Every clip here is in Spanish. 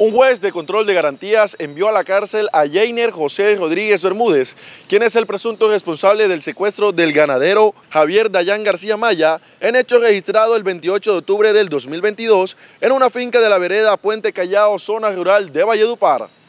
Un juez de control de garantías envió a la cárcel a Jainer José Rodríguez Bermúdez, quien es el presunto responsable del secuestro del ganadero Javier Dayán García Maya, en hecho registrado el 28 de octubre del 2022 en una finca de la vereda Puente Callao, zona rural de Valledupar.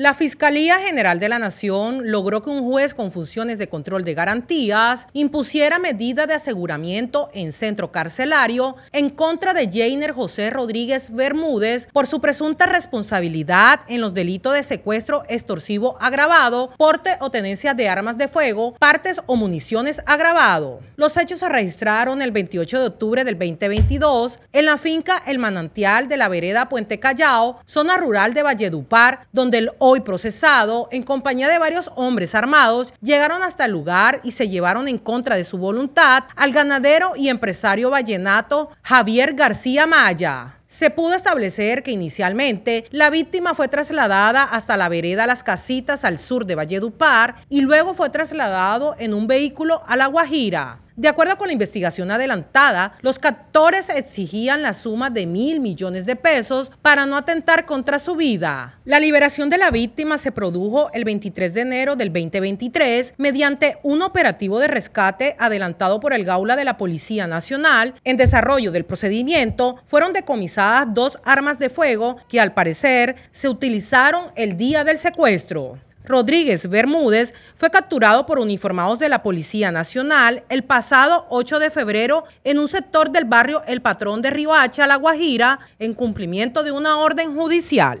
La Fiscalía General de la Nación logró que un juez con funciones de control de garantías impusiera medida de aseguramiento en centro carcelario en contra de Jainer José Rodríguez Bermúdez por su presunta responsabilidad en los delitos de secuestro extorsivo agravado, porte o tenencia de armas de fuego, partes o municiones agravado. Los hechos se registraron el 28 de octubre del 2022 en la finca El Manantial de la vereda Puente Callao, zona rural de Valledupar, donde el hoy procesado, en compañía de varios hombres armados, llegaron hasta el lugar y se llevaron en contra de su voluntad al ganadero y empresario vallenato Javier García Maya. Se pudo establecer que inicialmente la víctima fue trasladada hasta la vereda Las Casitas al sur de Valledupar y luego fue trasladado en un vehículo a La Guajira. De acuerdo con la investigación adelantada, los captores exigían la suma de mil millones de pesos para no atentar contra su vida. La liberación de la víctima se produjo el 23 de enero del 2023 mediante un operativo de rescate adelantado por el Gaula de la Policía Nacional. En desarrollo del procedimiento fueron decomisadas dos armas de fuego que al parecer se utilizaron el día del secuestro. Rodríguez Bermúdez fue capturado por uniformados de la Policía Nacional el pasado 8 de febrero en un sector del barrio El Patrón de Riohacha, La Guajira, en cumplimiento de una orden judicial.